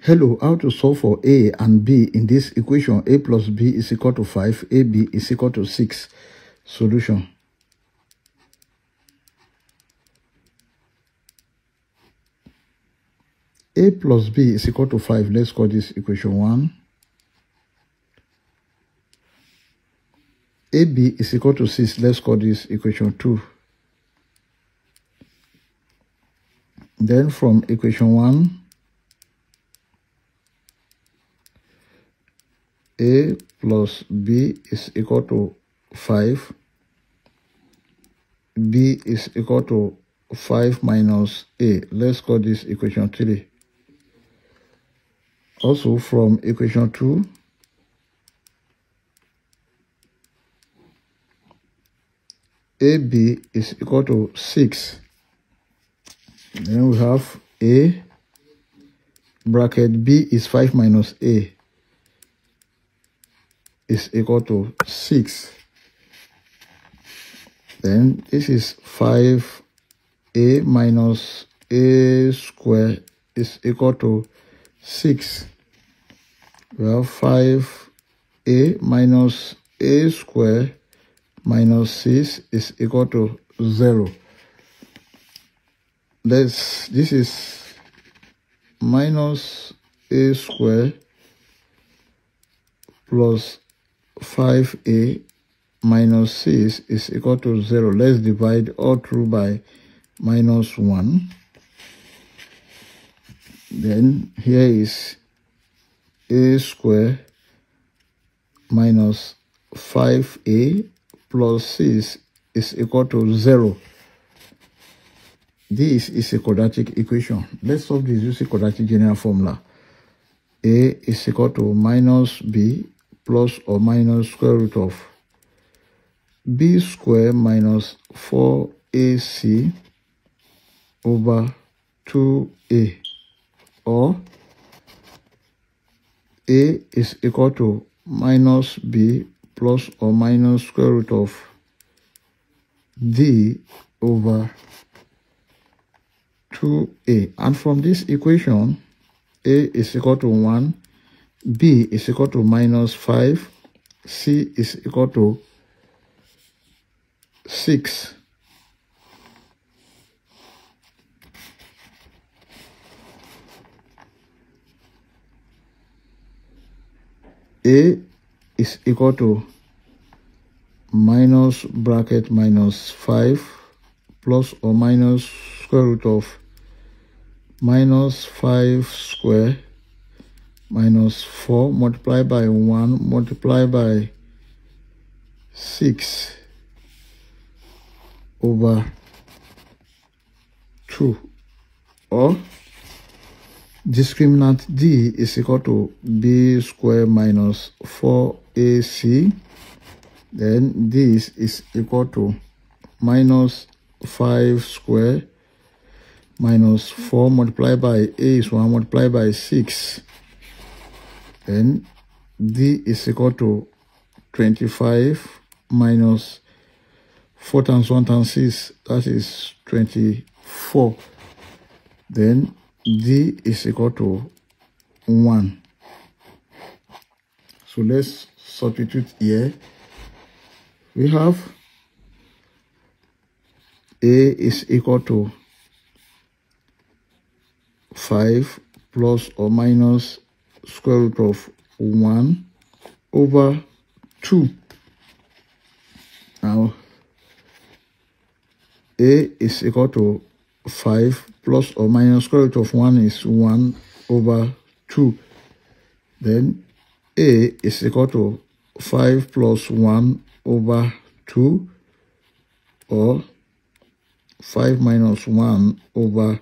Hello, how to solve for A and B in this equation? A plus B is equal to 5, AB is equal to 6. Solution. A plus B is equal to 5. Let's call this equation 1. AB is equal to 6. Let's call this equation 2. Then from equation 1, A plus B is equal to 5. B is equal to 5 minus A. Let's call this equation 3. Also from equation 2, AB is equal to 6. Then we have A bracket B is 5 minus A is equal to 6. Then this is 5a minus a square is equal to 6. We have 5a minus a square minus 6 is equal to 0. Let's, this is minus a square plus 5a minus 6 is equal to 0. Let's divide all through by minus 1. Then here is a square minus 5a plus 6 is equal to 0. This is a quadratic equation. Let's solve this using quadratic general formula. A is equal to minus b plus or minus square root of b square minus 4ac over 2a or a is equal to minus b plus or minus square root of d over 2a and from this equation a is equal to 1 b is equal to minus 5, c is equal to 6. A is equal to minus bracket minus 5 plus or minus square root of minus 5 square minus 4 multiplied by 1 multiplied by 6 over 2 or discriminant d is equal to b square minus 4ac then this is equal to minus 5 square minus 4 multiplied by a is 1 multiplied by 6 then d is equal to 25 minus 4 times 1 times 6, that is 24. Then d is equal to 1. So let's substitute here. We have a is equal to 5 plus or minus square root of 1 over 2. Now, a is equal to 5 plus or minus square root of 1 is 1 over 2. Then a is equal to 5 plus 1 over 2 or 5 minus 1 over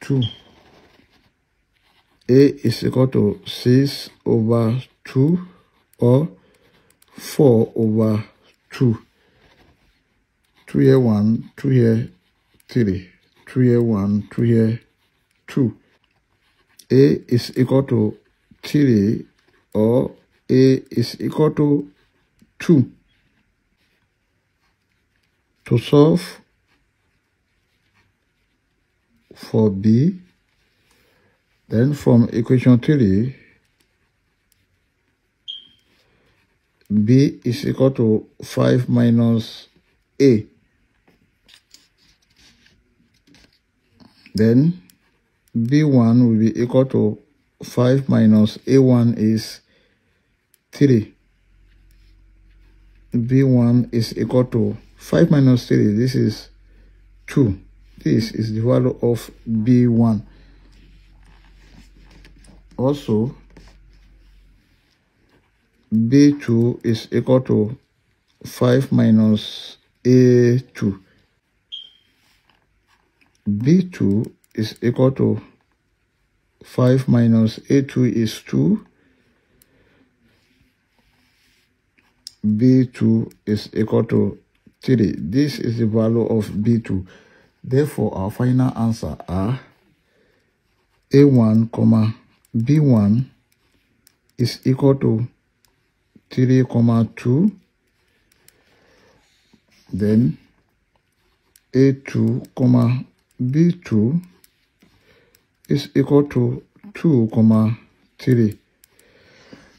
2 a is equal to 6 over 2 or 4 over 2. 2 here 1, 2 here 3, 2 here 1, 2 here 2. A is equal to 3 or A is equal to 2. To solve for B, Then from equation 3, b is equal to 5 minus a. Then b1 will be equal to 5 minus a1 is 3. b1 is equal to 5 minus 3, this is 2. This is the value of b1. Also, b2 is equal to 5 minus a2. b2 is equal to 5 minus a2 is 2. b2 is equal to 3. This is the value of b2. Therefore, our final answer are a1 comma b1 is equal to 3 comma 2 then a2 comma b2 is equal to 2 comma 3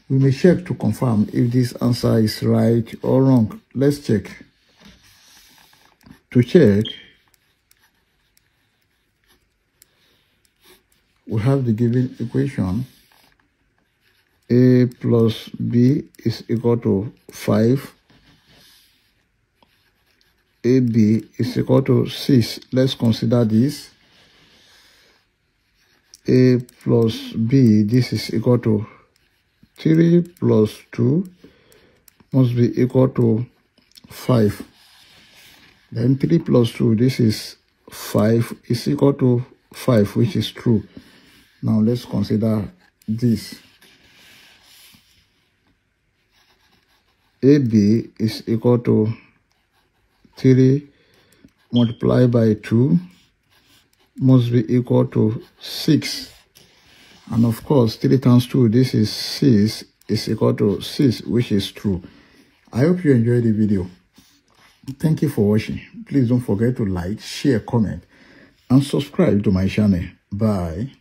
we may check to confirm if this answer is right or wrong. Let's check. To check we have the given equation. A plus b is equal to 5 ab is equal to 6 let's consider this. A plus b this is equal to 3 plus 2 must be equal to 5 then 3 plus 2 this is 5 is equal to 5 which is true now let's consider this AB is equal to 3 multiplied by 2 must be equal to 6. And of course, 3 times 2, this is 6, is equal to 6, which is true. I hope you enjoyed the video. Thank you for watching. Please don't forget to like, share, comment, and subscribe to my channel. Bye.